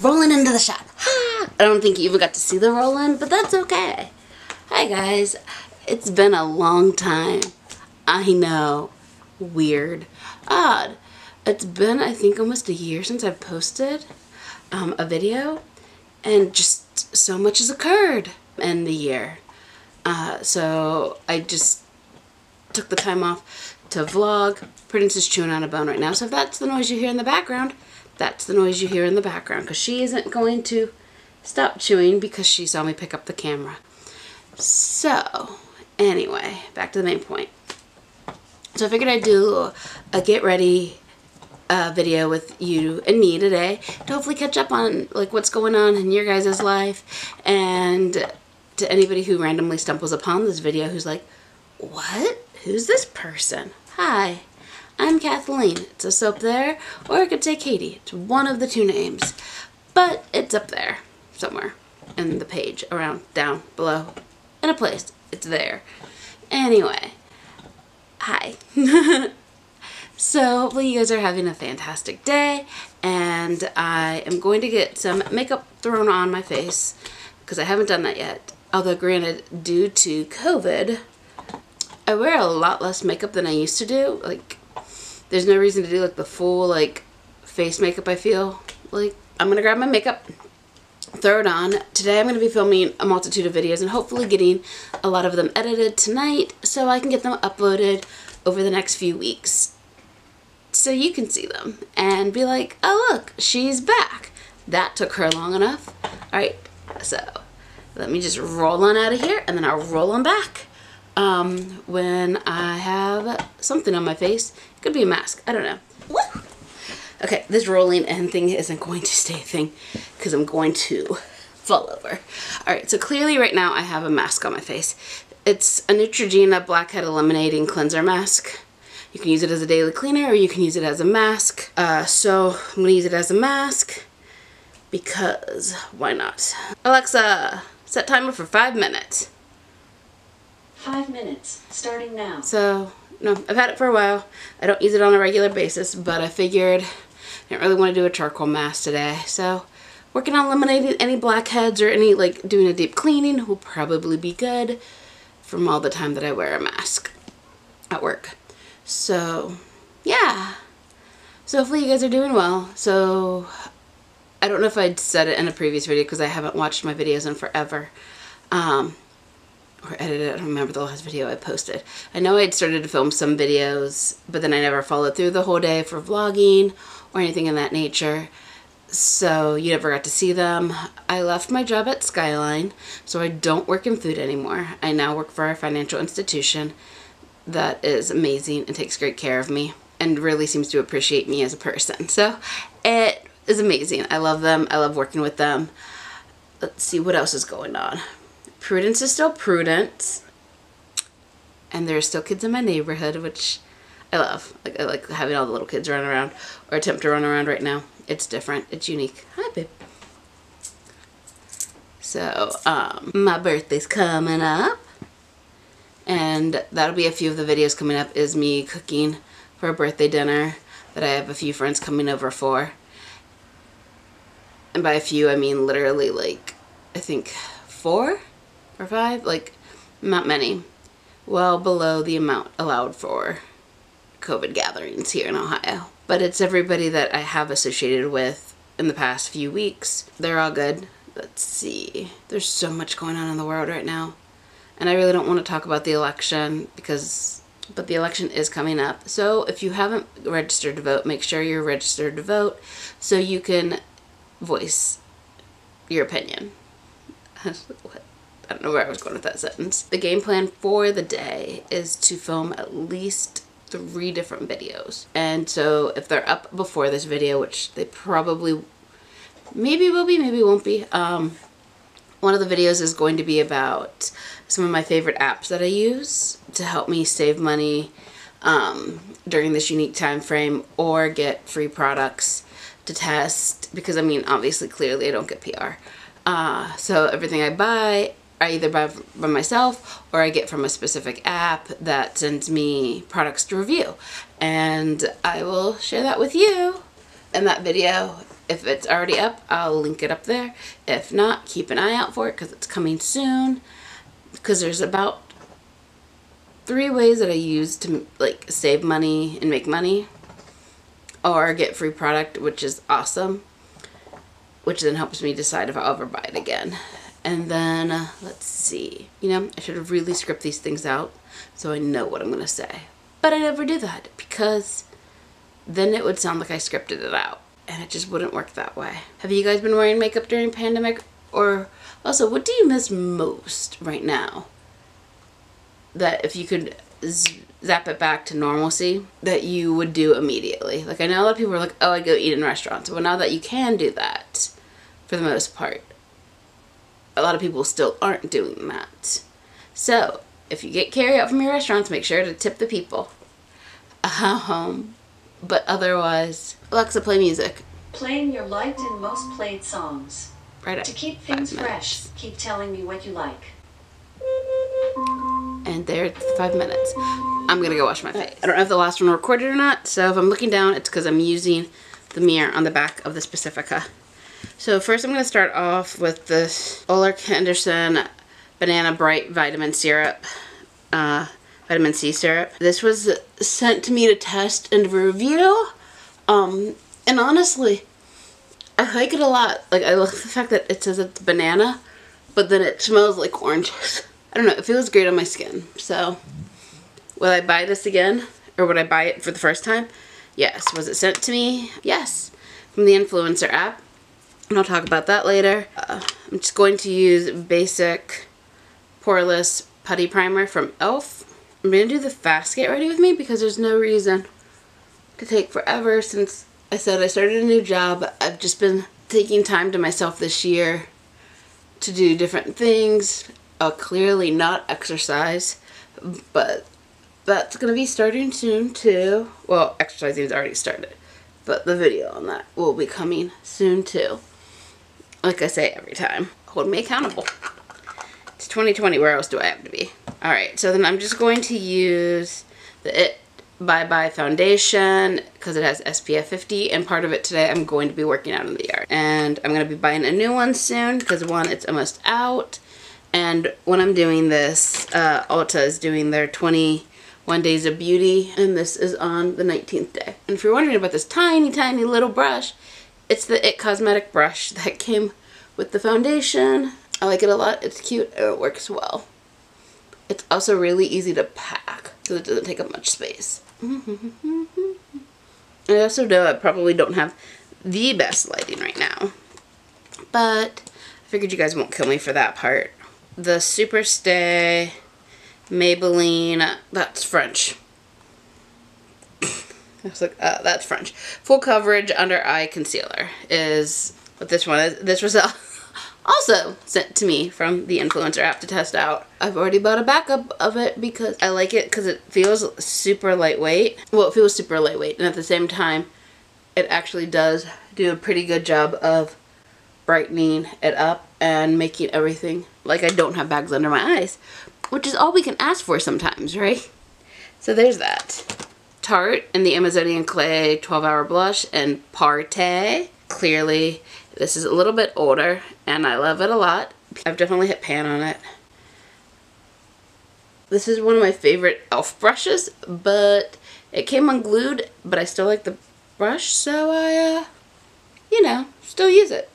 rolling into the shop. I don't think you even got to see the roll in, but that's okay. Hi guys, it's been a long time. I know, weird, odd. It's been, I think, almost a year since I've posted um, a video, and just so much has occurred in the year. Uh, so I just took the time off to vlog. Prudence is chewing on a bone right now, so if that's the noise you hear in the background, that's the noise you hear in the background, because she isn't going to stop chewing because she saw me pick up the camera. So, anyway, back to the main point. So I figured I'd do a get ready uh, video with you and me today to hopefully catch up on like what's going on in your guys' life and to anybody who randomly stumbles upon this video who's like, what? Who's this person? Hi, I'm Kathleen. It's a soap there, or I could say Katie. It's one of the two names, but it's up there somewhere in the page, around, down, below, in a place. It's there. Anyway, hi. so hopefully you guys are having a fantastic day and I am going to get some makeup thrown on my face because I haven't done that yet. Although granted, due to COVID, I wear a lot less makeup than I used to do. Like, there's no reason to do like the full like face makeup I feel. Like, I'm gonna grab my makeup, throw it on. Today I'm to be filming a multitude of videos and hopefully getting a lot of them edited tonight so I can get them uploaded over the next few weeks so you can see them and be like, oh look, she's back. That took her long enough. Alright, so let me just roll on out of here and then I'll roll on back um, when I have something on my face. It could be a mask. I don't know. Woo! Okay, this rolling end thing isn't going to stay a thing because I'm going to fall over. Alright, so clearly right now I have a mask on my face. It's a Neutrogena Blackhead Eliminating Cleanser Mask. You can use it as a daily cleaner or you can use it as a mask. Uh, so I'm going to use it as a mask because why not? Alexa, set timer for five minutes. Five minutes, starting now. So, no, I've had it for a while. I don't use it on a regular basis, but I figured I didn't really want to do a charcoal mask today. So, working on eliminating any blackheads or any, like, doing a deep cleaning will probably be good from all the time that I wear a mask at work. So, yeah. So hopefully you guys are doing well. So, I don't know if I'd said it in a previous video because I haven't watched my videos in forever. Um, or edited, I don't remember the last video I posted. I know I'd started to film some videos, but then I never followed through the whole day for vlogging or anything in that nature. So you never got to see them. I left my job at Skyline, so I don't work in food anymore. I now work for a financial institution that is amazing and takes great care of me and really seems to appreciate me as a person. So it is amazing. I love them. I love working with them. Let's see what else is going on. Prudence is still Prudence. And there are still kids in my neighborhood, which I love. Like I like having all the little kids run around or attempt to run around right now. It's different. It's unique. Hi, babe. So, um, my birthday's coming up. And that'll be a few of the videos coming up is me cooking for a birthday dinner that I have a few friends coming over for. And by a few, I mean literally like, I think four or five, like not many. Well below the amount allowed for COVID gatherings here in Ohio. But it's everybody that I have associated with in the past few weeks. They're all good. Let's see. There's so much going on in the world right now. And I really don't want to talk about the election because, but the election is coming up. So if you haven't registered to vote, make sure you're registered to vote so you can voice your opinion. what? I don't know where I was going with that sentence. The game plan for the day is to film at least three different videos. And so if they're up before this video, which they probably maybe will be, maybe won't be, um, one of the videos is going to be about some of my favorite apps that I use to help me save money um, during this unique time frame or get free products to test because I mean obviously clearly I don't get PR. Uh, so everything I buy I either buy by myself or I get from a specific app that sends me products to review and I will share that with you in that video If it's already up, I'll link it up there. If not, keep an eye out for it because it's coming soon. Because there's about three ways that I use to like save money and make money or get free product, which is awesome. Which then helps me decide if I'll ever buy it again. And then, uh, let's see. You know, I should have really script these things out so I know what I'm going to say. But I never do that because then it would sound like I scripted it out. And it just wouldn't work that way. Have you guys been wearing makeup during pandemic? Or also, what do you miss most right now? That if you could zap it back to normalcy, that you would do immediately. Like I know a lot of people are like, oh, I go eat in restaurants. Well, now that you can do that, for the most part, a lot of people still aren't doing that. So, if you get carry out from your restaurants, make sure to tip the people. Um, but otherwise, Alexa, play music. Playing your liked and most played songs. Right To keep things fresh, keep telling me what you like. And there, five minutes. I'm gonna go wash my face. I don't know if the last one recorded or not, so if I'm looking down, it's because I'm using the mirror on the back of this Pacifica. So first I'm gonna start off with this Ole Henriksen Banana Bright Vitamin Serum. Uh, vitamin C serum. This was sent to me to test and review. Um, and honestly, I like it a lot. Like, I love the fact that it says it's banana, but then it smells like oranges. I don't know, it feels great on my skin. So, will I buy this again? Or would I buy it for the first time? Yes. Was it sent to me? Yes. From the Influencer app. And I'll talk about that later. Uh, I'm just going to use basic poreless putty primer from e.l.f. I'm going to do the fast get ready with me because there's no reason to take forever since I said I started a new job. I've just been taking time to myself this year to do different things. Uh, clearly not exercise, but that's going to be starting soon too. Well, exercising has already started, but the video on that will be coming soon too. Like I say every time, hold me accountable. It's 2020, where else do I have to be? Alright, so then I'm just going to use the It Bye Bye Foundation because it has SPF 50 and part of it today I'm going to be working out in the yard. And I'm going to be buying a new one soon because one, it's almost out. And when I'm doing this, uh, Ulta is doing their 21 Days of Beauty and this is on the 19th day. And if you're wondering about this tiny, tiny little brush, it's the It Cosmetic brush that came with the foundation. I like it a lot. It's cute and it works well. It's also really easy to pack because it doesn't take up much space. I also know I probably don't have the best lighting right now. But I figured you guys won't kill me for that part. The Superstay Maybelline, that's French. I was like, uh, that's French. Full coverage under eye concealer is what this one is. This was also sent to me from the influencer app to test out. I've already bought a backup of it because I like it because it feels super lightweight. Well, it feels super lightweight and at the same time it actually does do a pretty good job of brightening it up and making everything like I don't have bags under my eyes, which is all we can ask for sometimes, right? So there's that. Tarte and the Amazonian Clay 12 Hour Blush and Party. Clearly this is a little bit older and I love it a lot. I've definitely hit pan on it. This is one of my favorite e.l.f. brushes, but it came unglued, but I still like the brush, so I, uh, you know, still use it.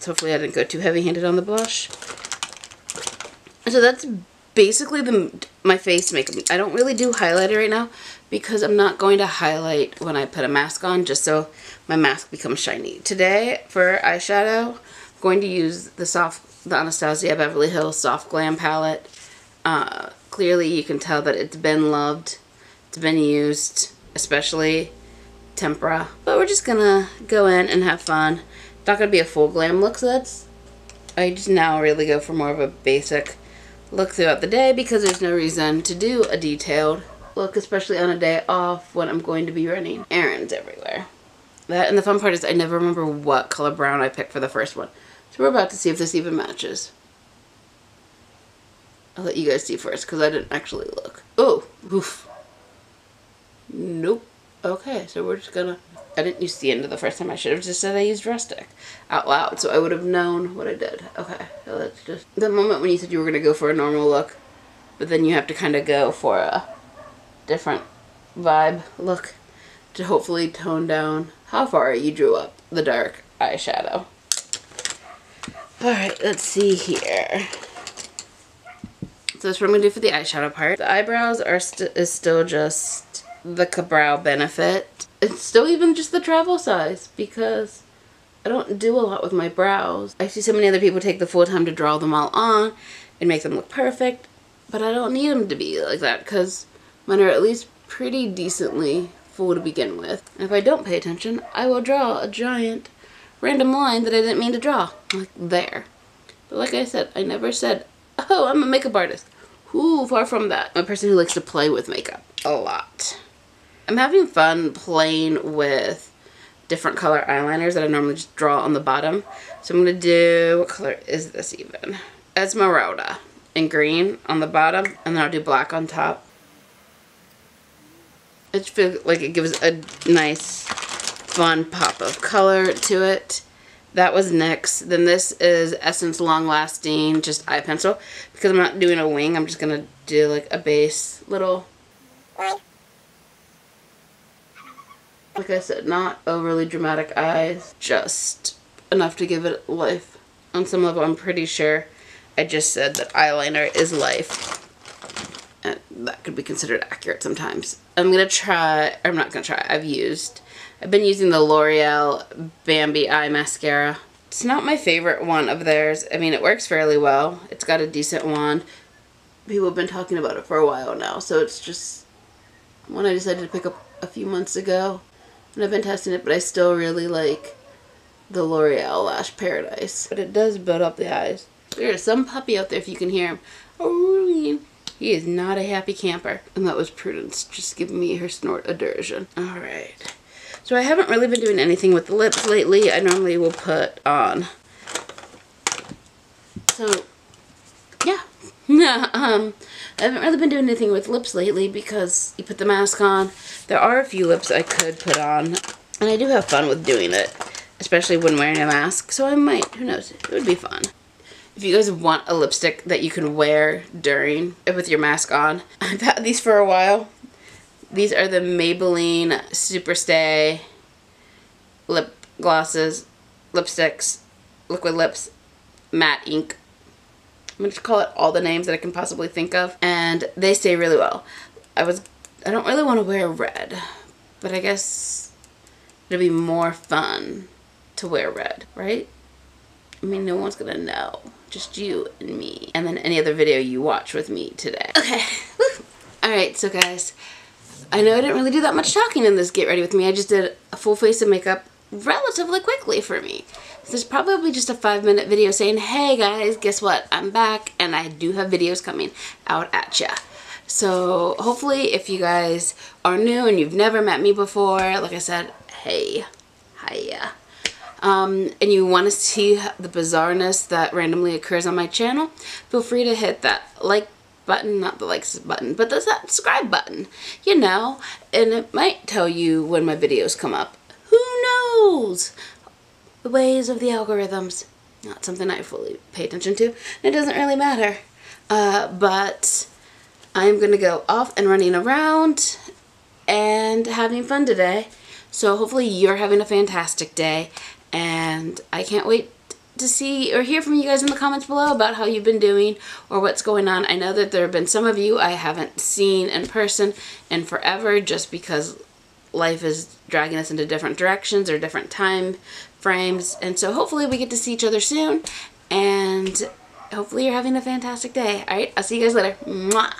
So hopefully I didn't go too heavy-handed on the blush. So that's basically the my face makeup. I don't really do highlighter right now because I'm not going to highlight when I put a mask on just so my mask becomes shiny. Today for eyeshadow, I'm going to use the soft, the Anastasia Beverly Hills Soft Glam palette. Uh, clearly you can tell that it's been loved, it's been used, especially tempera. But we're just gonna go in and have fun. It's not gonna be a full glam look, so that's, I just now really go for more of a basic look throughout the day because there's no reason to do a detailed look, especially on a day off when I'm going to be running errands everywhere. That and the fun part is I never remember what color brown I picked for the first one. So we're about to see if this even matches. I'll let you guys see first because I didn't actually look. Oh, oof. Nope. Okay, so we're just gonna. I didn't use the end of the first time. I should have just said I used rustic out loud, so I would have known what I did. Okay, so let's just. The moment when you said you were gonna go for a normal look, but then you have to kind of go for a different vibe look to hopefully tone down how far you drew up the dark eyeshadow. Alright, let's see here. So that's what I'm going to do for the eyeshadow part. The eyebrows are st is still just the Ka-Brow Benefit. It's still even just the travel size because I don't do a lot with my brows. I see so many other people take the full time to draw them all on and make them look perfect, but I don't need them to be like that because mine are at least pretty decently full to begin with. And if I don't pay attention, I will draw a giant random line that I didn't mean to draw. Like there. But like I said, I never said, oh, I'm a makeup artist. Ooh, far from that. I'm a person who likes to play with makeup a lot. I'm having fun playing with different color eyeliners that I normally just draw on the bottom. So I'm going to do, what color is this even? Esmeralda in green on the bottom, and then I'll do black on top. It feels like it gives a nice fun pop of color to it. That was NYX. Then this is Essence Long Lasting, just eye pencil. Because I'm not doing a wing, I'm just going to do like a base little... Like I said, not overly dramatic eyes, just enough to give it life. On some level, I'm pretty sure I just said that eyeliner is life. And that could be considered accurate sometimes. I'm going to try, I'm not going to try, I've used I've been using the L'Oreal Bambi Eye Mascara. It's not my favorite one of theirs. I mean, it works fairly well. It's got a decent wand. People have been talking about it for a while now, so it's just one I decided to pick up a few months ago. And I've been testing it, but I still really like the L'Oreal Lash Paradise. But it does build up the eyes. There is some puppy out there if you can hear him. Oh, he is not a happy camper. And that was Prudence just giving me her snort aversion. Alright. So I haven't really been doing anything with the lips lately. I normally will put on. So, yeah. um, I haven't really been doing anything with lips lately because you put the mask on. There are a few lips I could put on. And I do have fun with doing it. Especially when wearing a mask. So I might. Who knows? It would be fun. If you guys want a lipstick that you can wear during, with your mask on. I've had these for a while. These are the Maybelline Superstay lip glosses, lipsticks, liquid lips, matte ink. I'm going to call it all the names that I can possibly think of. And they stay really well. I was, I don't really want to wear red, but I guess it'll be more fun to wear red, right? I mean, no one's going to know. Just you and me. And then any other video you watch with me today. Okay. Alright, so guys, I know I didn't really do that much talking in this Get Ready With Me. I just did a full face of makeup relatively quickly for me. This is probably just a five minute video saying, hey guys, guess what? I'm back and I do have videos coming out at ya. So hopefully if you guys are new and you've never met me before, like I said, hey, hiya. Um, and you want to see the bizarreness that randomly occurs on my channel, feel free to hit that like button, not the likes button, but the subscribe button, you know, and it might tell you when my videos come up. Knows? The ways of the algorithms. Not something I fully pay attention to. It doesn't really matter. Uh, but I'm going to go off and running around and having fun today. So hopefully you're having a fantastic day. And I can't wait to see or hear from you guys in the comments below about how you've been doing or what's going on. I know that there have been some of you I haven't seen in person in forever just because life is dragging us into different directions or different time frames. And so hopefully we get to see each other soon and hopefully you're having a fantastic day. All right, I'll see you guys later. Mwah!